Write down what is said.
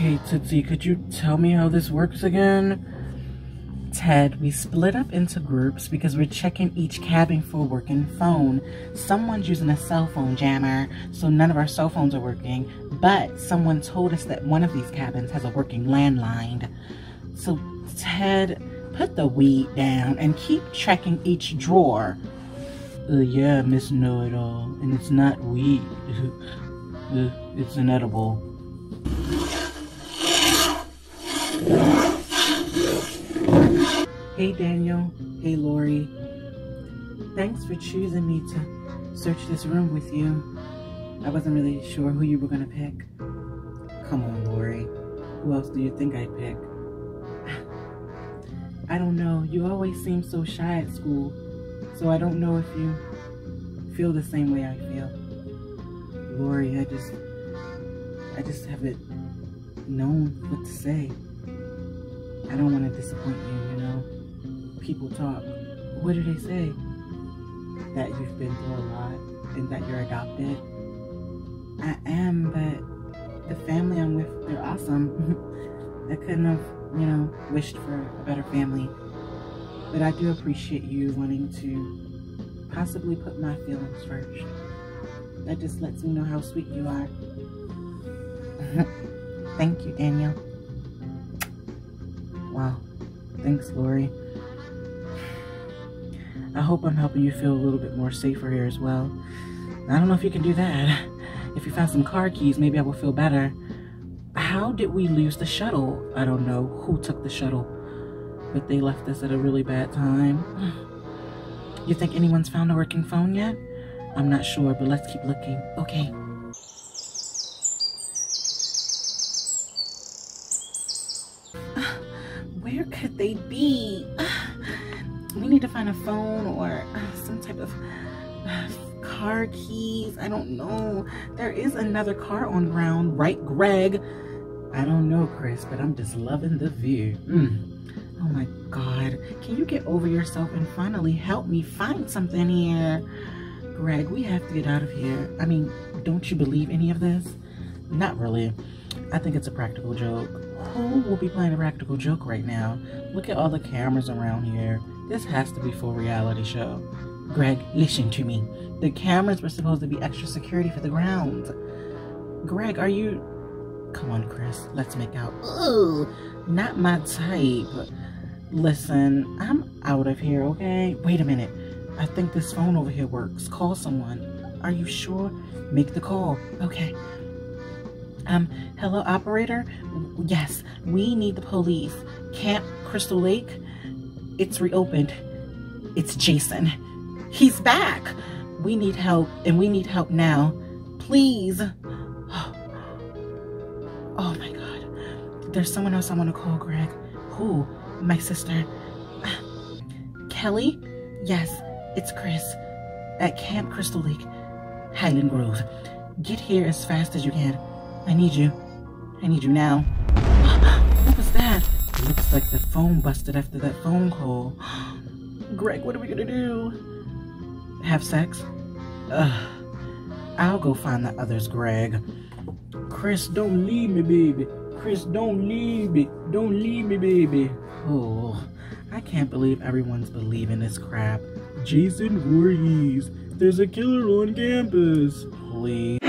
Tootsie, could you tell me how this works again? Ted, we split up into groups because we're checking each cabin for a working phone. Someone's using a cell phone jammer, so none of our cell phones are working. But someone told us that one of these cabins has a working landline. So, Ted, put the weed down and keep checking each drawer. Uh, yeah, Miss Know-It-All, and it's not weed. uh, it's inedible. Hey Daniel, hey Lori. Thanks for choosing me to search this room with you. I wasn't really sure who you were gonna pick. Come on, Lori. Who else do you think I'd pick? I don't know. You always seem so shy at school, so I don't know if you feel the same way I feel. Lori, I just, I just haven't known what to say. I don't want to disappoint you, you know? People talk. What do they say? That you've been through a lot and that you're adopted. I am, but the family I'm with, they're awesome. I couldn't have, you know, wished for a better family. But I do appreciate you wanting to possibly put my feelings first. That just lets me know how sweet you are. Thank you, Daniel. Wow. Thanks, Lori. I hope I'm helping you feel a little bit more safer here as well. I don't know if you can do that. If you found some car keys, maybe I will feel better. How did we lose the shuttle? I don't know who took the shuttle, but they left us at a really bad time. You think anyone's found a working phone yet? I'm not sure, but let's keep looking. Okay. Where could they be? We need to find a phone or some type of car keys. I don't know. There is another car on ground, right, Greg? I don't know, Chris, but I'm just loving the view. Mm. Oh my God. Can you get over yourself and finally help me find something here? Greg, we have to get out of here. I mean, don't you believe any of this? Not really. I think it's a practical joke. Who will be playing a practical joke right now? Look at all the cameras around here. This has to be for reality show. Greg, listen to me. The cameras were supposed to be extra security for the grounds. Greg, are you... Come on, Chris. Let's make out. Ugh, not my type. Listen, I'm out of here, okay? Wait a minute. I think this phone over here works. Call someone. Are you sure? Make the call. Okay. Um, hello, operator? Yes, we need the police. Camp Crystal Lake? It's reopened. It's Jason. He's back. We need help, and we need help now. Please. Oh my God. There's someone else I want to call, Greg. Who? My sister. Kelly? Yes, it's Chris. At Camp Crystal Lake, Highland Grove. Get here as fast as you can. I need you. I need you now. what was that? Looks like the phone busted after that phone call. Greg, what are we gonna do? Have sex? Ugh. I'll go find the others, Greg. Chris, don't leave me, baby. Chris, don't leave me. Don't leave me, baby. Oh, I can't believe everyone's believing this crap. Jason Voorhees, there's a killer on campus. Please.